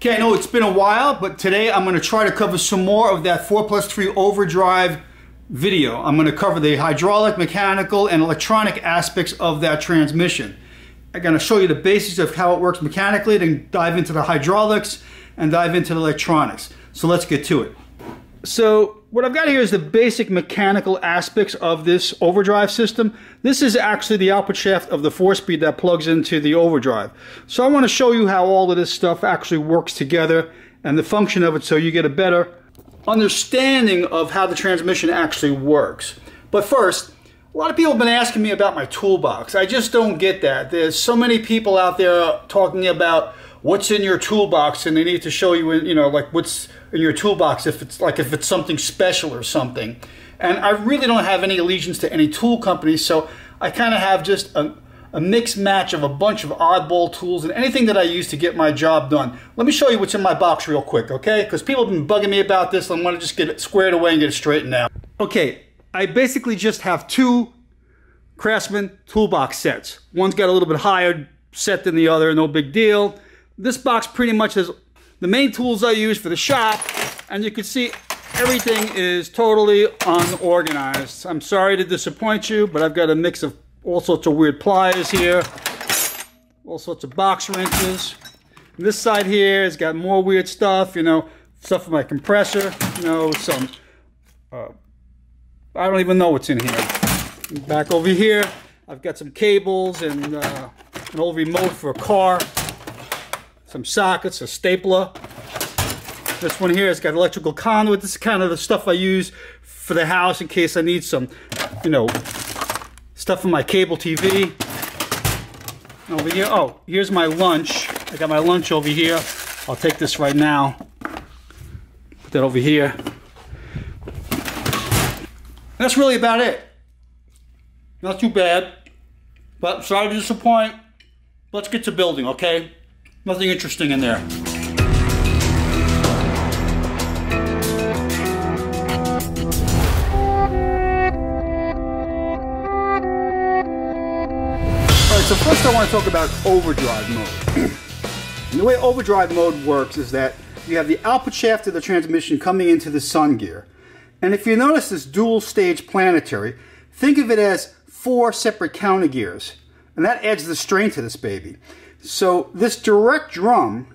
Okay, I know it's been a while, but today I'm going to try to cover some more of that 4 plus 3 overdrive video. I'm going to cover the hydraulic, mechanical, and electronic aspects of that transmission. I'm going to show you the basics of how it works mechanically, then dive into the hydraulics, and dive into the electronics. So let's get to it. So what I've got here is the basic mechanical aspects of this overdrive system. This is actually the output shaft of the 4-speed that plugs into the overdrive. So I want to show you how all of this stuff actually works together and the function of it so you get a better understanding of how the transmission actually works. But first, a lot of people have been asking me about my toolbox. I just don't get that. There's so many people out there talking about what's in your toolbox and they need to show you, you know, like what's in your toolbox if it's like if it's something special or something. And I really don't have any allegiance to any tool company, so I kind of have just a, a mixed match of a bunch of oddball tools and anything that I use to get my job done. Let me show you what's in my box real quick, okay? Because people have been bugging me about this. I want to just get it squared away and get it straightened out. Okay, I basically just have two Craftsman toolbox sets. One's got a little bit higher set than the other, no big deal. This box pretty much has the main tools I use for the shop, and you can see everything is totally unorganized. I'm sorry to disappoint you, but I've got a mix of all sorts of weird pliers here, all sorts of box wrenches. And this side here has got more weird stuff, you know, stuff for my compressor, you know, some, uh, I don't even know what's in here. Back over here, I've got some cables and uh, an old remote for a car some sockets, a stapler. This one here has got electrical conduit. This is kind of the stuff I use for the house in case I need some, you know, stuff for my cable TV. Over here, oh, here's my lunch. I got my lunch over here. I'll take this right now. Put that over here. That's really about it. Not too bad. But sorry to disappoint. Let's get to building, okay? Nothing interesting in there. So first I want to talk about overdrive mode. and the way overdrive mode works is that you have the output shaft of the transmission coming into the sun gear. And if you notice this dual stage planetary, think of it as four separate counter gears. And that adds the strain to this baby. So this direct drum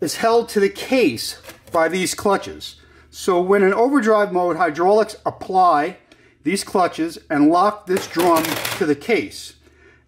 is held to the case by these clutches. So when in overdrive mode, hydraulics apply these clutches and lock this drum to the case.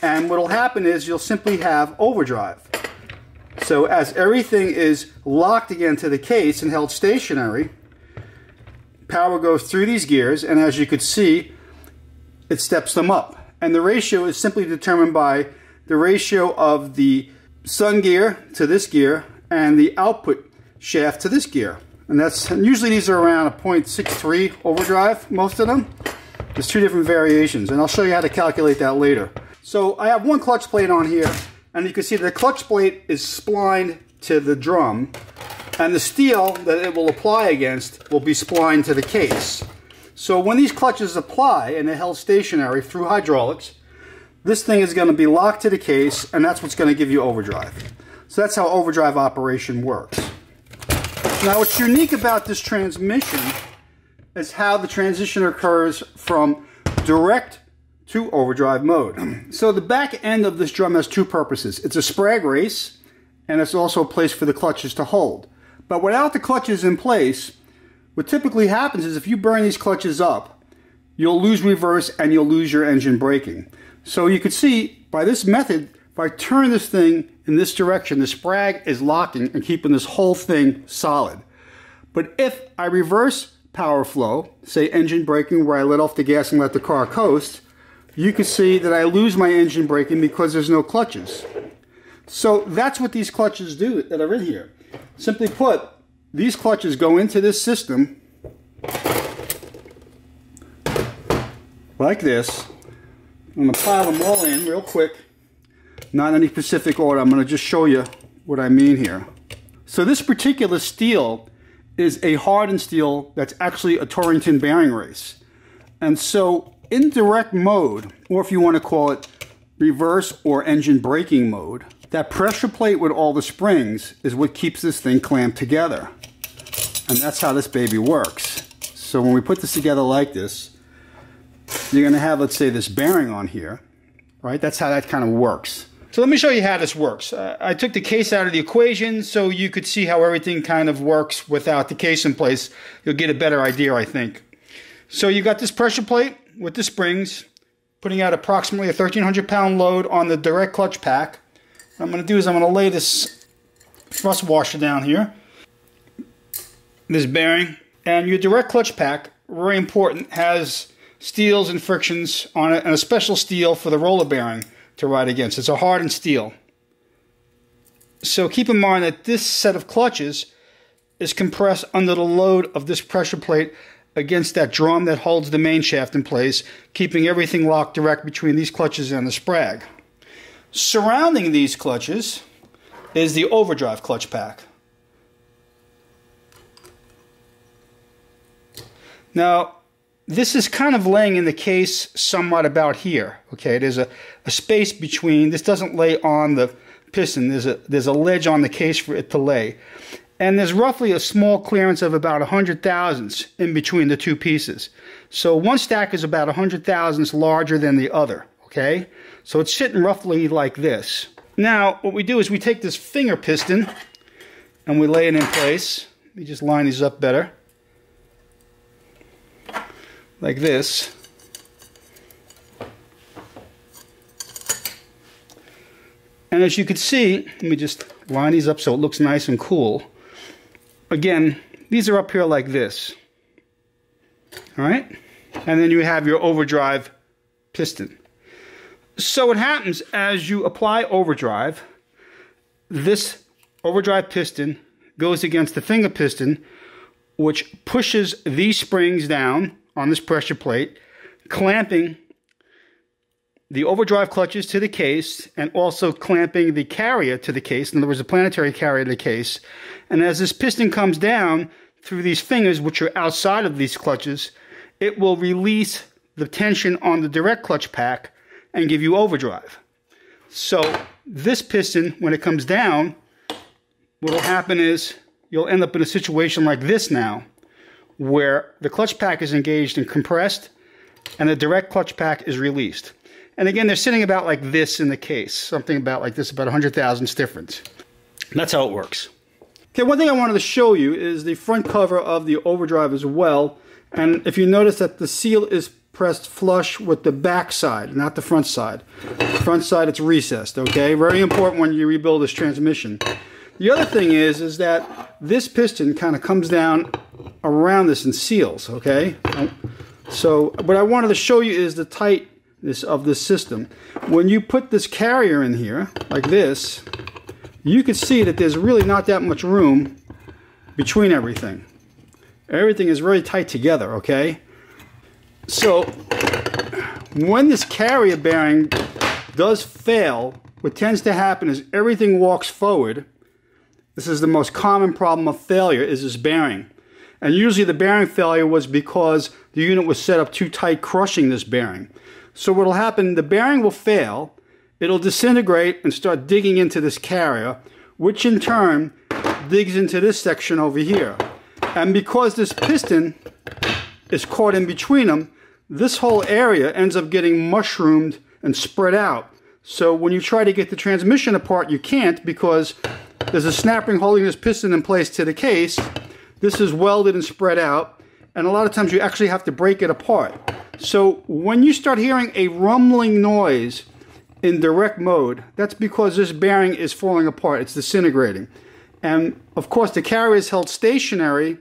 And what will happen is you'll simply have overdrive. So as everything is locked again to the case and held stationary, power goes through these gears and as you could see, it steps them up. And the ratio is simply determined by the ratio of the sun gear to this gear and the output shaft to this gear. And that's and usually these are around a 0.63 overdrive, most of them. There's two different variations, and I'll show you how to calculate that later. So I have one clutch plate on here, and you can see the clutch plate is splined to the drum, and the steel that it will apply against will be splined to the case. So when these clutches apply and they're held stationary through hydraulics, this thing is going to be locked to the case, and that's what's going to give you overdrive. So that's how overdrive operation works. Now what's unique about this transmission is how the transition occurs from direct to overdrive mode. So the back end of this drum has two purposes. It's a sprag race, and it's also a place for the clutches to hold. But without the clutches in place, what typically happens is if you burn these clutches up, you'll lose reverse and you'll lose your engine braking. So you can see by this method, if I turn this thing in this direction, the sprag is locking and keeping this whole thing solid. But if I reverse power flow, say engine braking where I let off the gas and let the car coast, you can see that I lose my engine braking because there's no clutches. So that's what these clutches do that are in here. Simply put, these clutches go into this system like this I'm going to pile them all in real quick. Not in any specific order. I'm going to just show you what I mean here. So this particular steel is a hardened steel that's actually a Torrington bearing race. And so in direct mode, or if you want to call it reverse or engine braking mode, That pressure plate with all the springs is what keeps this thing clamped together. And that's how this baby works. So when we put this together like this, you're going to have, let's say, this bearing on here, right? That's how that kind of works. So let me show you how this works. Uh, I took the case out of the equation so you could see how everything kind of works without the case in place. You'll get a better idea, I think. So you got this pressure plate with the springs, putting out approximately a 1,300 pound load on the direct clutch pack. What I'm going to do is I'm going to lay this thrust washer down here, this bearing, and your direct clutch pack, very important, has steels and frictions on it, and a special steel for the roller bearing to ride against. It's a hardened steel. So keep in mind that this set of clutches is compressed under the load of this pressure plate against that drum that holds the main shaft in place, keeping everything locked direct between these clutches and the sprag. Surrounding these clutches is the overdrive clutch pack. Now, this is kind of laying in the case somewhat about here. Okay, there's a, a space between, this doesn't lay on the piston, there's a, there's a ledge on the case for it to lay. And there's roughly a small clearance of about 100 thousandths in between the two pieces. So one stack is about 100 thousandths larger than the other, okay? So it's sitting roughly like this. Now, what we do is we take this finger piston and we lay it in place. Let me just line these up better like this. And as you can see, let me just line these up so it looks nice and cool. Again, these are up here like this. All right? And then you have your overdrive piston. So what happens as you apply overdrive, this overdrive piston goes against the finger piston, which pushes these springs down on this pressure plate, clamping the overdrive clutches to the case and also clamping the carrier to the case. In other words, the planetary carrier to the case. And as this piston comes down through these fingers, which are outside of these clutches, it will release the tension on the direct clutch pack and give you overdrive. So this piston, when it comes down, what will happen is you'll end up in a situation like this now where the clutch pack is engaged and compressed and the direct clutch pack is released. And again, they're sitting about like this in the case, something about like this, about 100 thousandths difference. that's how it works. Okay, one thing I wanted to show you is the front cover of the overdrive as well. And if you notice that the seal is pressed flush with the back side, not the front side. The front side, it's recessed, okay? Very important when you rebuild this transmission. The other thing is, is that this piston kind of comes down around this in seals, okay? So what I wanted to show you is the tightness of this system. When you put this carrier in here, like this, you can see that there's really not that much room between everything. Everything is very tight together, okay? So when this carrier bearing does fail, what tends to happen is everything walks forward. This is the most common problem of failure is this bearing. And usually the bearing failure was because the unit was set up too tight, crushing this bearing. So what will happen, the bearing will fail, it'll disintegrate and start digging into this carrier, which in turn digs into this section over here. And because this piston is caught in between them, this whole area ends up getting mushroomed and spread out. So when you try to get the transmission apart, you can't because there's a snap ring holding this piston in place to the case, this is welded and spread out, and a lot of times you actually have to break it apart. So when you start hearing a rumbling noise in direct mode, that's because this bearing is falling apart, it's disintegrating. And of course the carrier is held stationary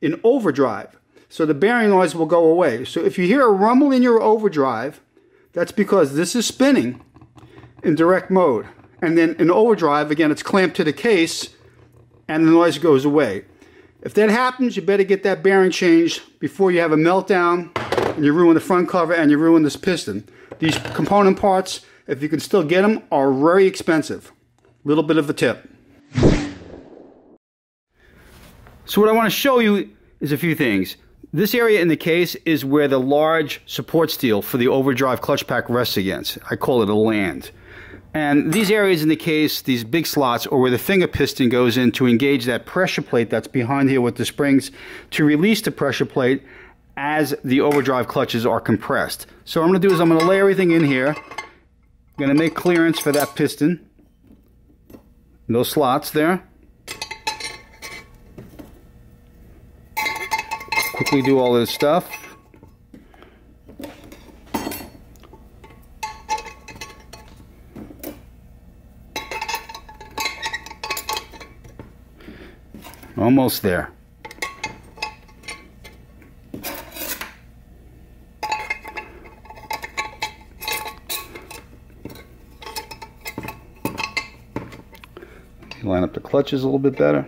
in overdrive, so the bearing noise will go away. So if you hear a rumble in your overdrive, that's because this is spinning in direct mode. And then in overdrive, again, it's clamped to the case and the noise goes away. If that happens, you better get that bearing changed before you have a meltdown and you ruin the front cover and you ruin this piston. These component parts, if you can still get them, are very expensive. Little bit of a tip. So what I want to show you is a few things. This area in the case is where the large support steel for the overdrive clutch pack rests against. I call it a land. And these areas in the case, these big slots, or where the finger piston goes in to engage that pressure plate that's behind here with the springs to release the pressure plate as the overdrive clutches are compressed. So what I'm going to do is I'm going to lay everything in here. I'm going to make clearance for that piston. Those slots there. Quickly do all this stuff. Almost there. Line up the clutches a little bit better.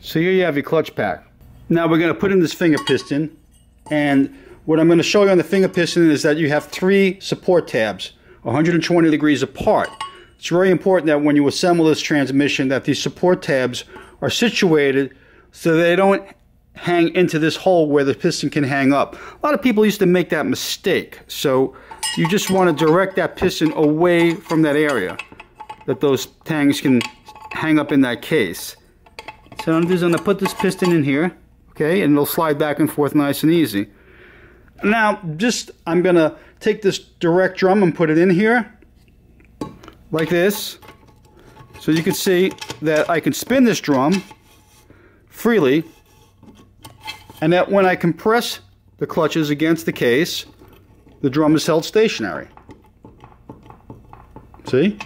So here you have your clutch pack. Now we're going to put in this finger piston and what I'm going to show you on the finger piston is that you have three support tabs 120 degrees apart. It's very important that when you assemble this transmission that these support tabs are situated so they don't hang into this hole where the piston can hang up. A lot of people used to make that mistake. So you just want to direct that piston away from that area that those tangs can hang up in that case. So I'm just going to put this piston in here, okay, and it'll slide back and forth nice and easy. Now, just, I'm going to take this direct drum and put it in here, like this. So you can see that I can spin this drum freely, and that when I compress the clutches against the case, the drum is held stationary. See?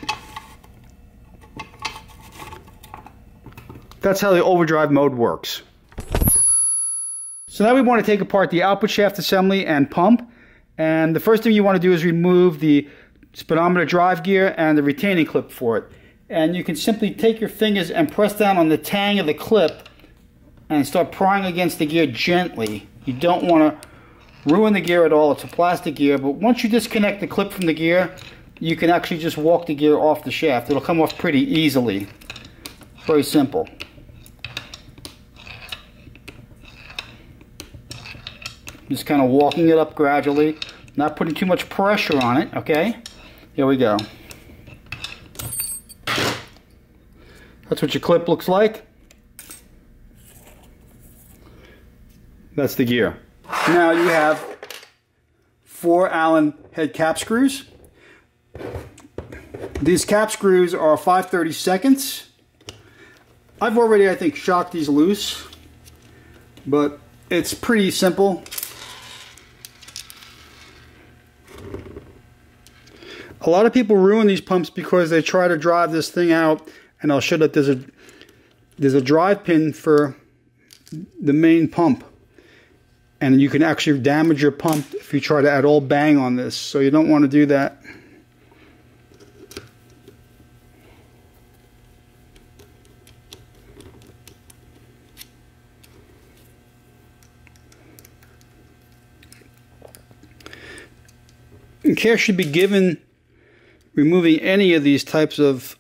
That's how the overdrive mode works. So now we want to take apart the output shaft assembly and pump. And the first thing you want to do is remove the speedometer drive gear and the retaining clip for it. And you can simply take your fingers and press down on the tang of the clip and start prying against the gear gently. You don't want to ruin the gear at all. It's a plastic gear, but once you disconnect the clip from the gear, you can actually just walk the gear off the shaft. It'll come off pretty easily. Very simple. Just kind of walking it up gradually, not putting too much pressure on it, okay? Here we go. That's what your clip looks like. That's the gear. Now you have four Allen head cap screws. These cap screws are 530 seconds. I've already, I think, shocked these loose, but it's pretty simple. A lot of people ruin these pumps because they try to drive this thing out and I'll show that there's a there's a drive pin for the main pump. And you can actually damage your pump if you try to at all bang on this. So you don't want to do that. Care should be given removing any of these types of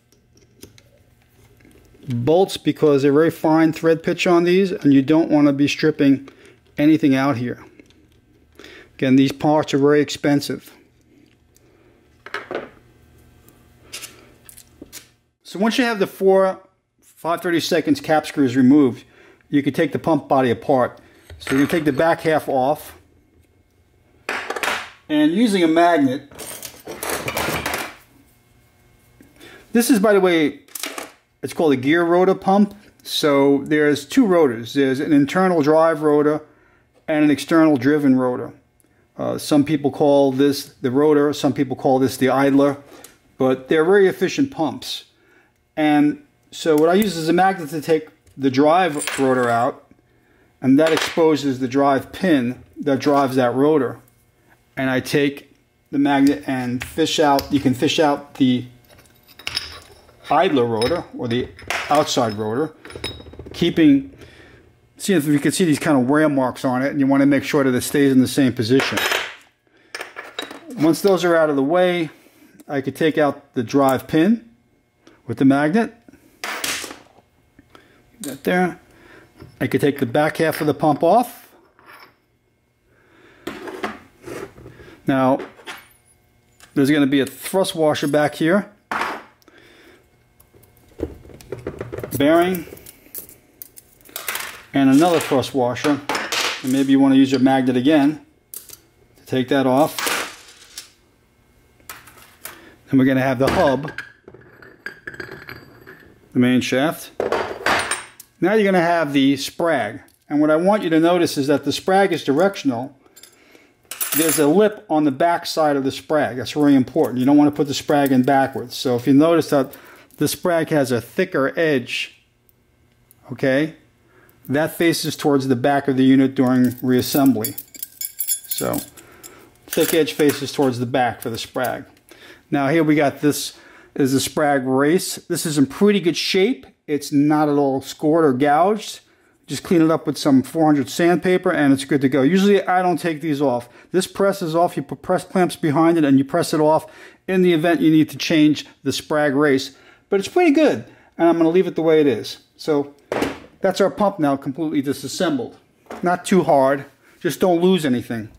bolts because they're very fine thread pitch on these and you don't want to be stripping anything out here. Again, these parts are very expensive. So once you have the four 530 seconds cap screws removed, you can take the pump body apart. So you can take the back half off and using a magnet This is, by the way, it's called a gear rotor pump. So there's two rotors. There's an internal drive rotor and an external driven rotor. Uh, some people call this the rotor, some people call this the idler, but they're very efficient pumps. And so what I use is a magnet to take the drive rotor out, and that exposes the drive pin that drives that rotor. And I take the magnet and fish out, you can fish out the idler rotor or the outside rotor, keeping, see if you can see these kind of wear marks on it and you want to make sure that it stays in the same position. Once those are out of the way, I could take out the drive pin with the magnet. That there. I could take the back half of the pump off. Now, there's going to be a thrust washer back here bearing and another cross washer. And maybe you want to use your magnet again to take that off. Then we're going to have the hub, the main shaft. Now you're going to have the sprag. And what I want you to notice is that the sprag is directional. There's a lip on the back side of the sprag. That's really important. You don't want to put the sprag in backwards. So if you notice that the sprag has a thicker edge, okay, that faces towards the back of the unit during reassembly. So thick edge faces towards the back for the sprag. Now here we got this is the sprag race. This is in pretty good shape. It's not at all scored or gouged. Just clean it up with some 400 sandpaper and it's good to go. Usually I don't take these off. This presses off, you put press clamps behind it and you press it off in the event you need to change the sprag race. But it's pretty good and I'm going to leave it the way it is. So that's our pump now completely disassembled. Not too hard, just don't lose anything.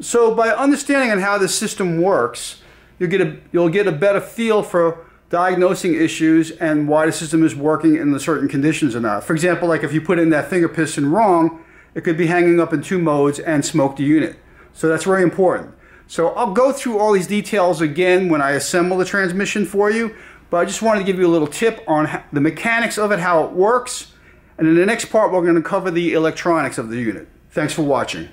So by understanding on how the system works, you'll get a, you'll get a better feel for diagnosing issues and why the system is working in the certain conditions or not. For example, like if you put in that finger piston wrong, it could be hanging up in two modes and smoke the unit. So that's very important. So I'll go through all these details again when I assemble the transmission for you, but I just wanted to give you a little tip on the mechanics of it, how it works. And in the next part, we're going to cover the electronics of the unit. Thanks for watching.